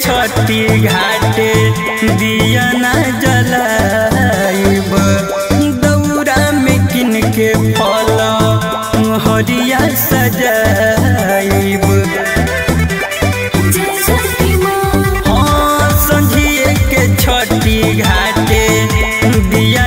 छठी घाट दिया ना जलाइब। दौरा में किन के फल हरिया सजाइब। हाँ संझिए के छठी घाट दिया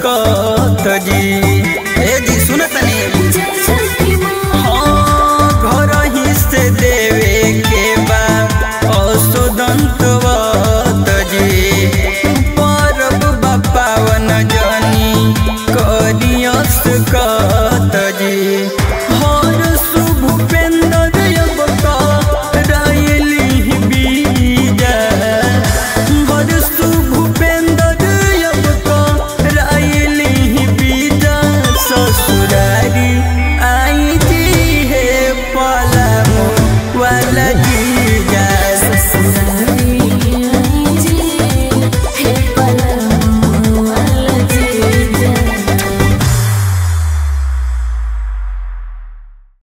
सकत जी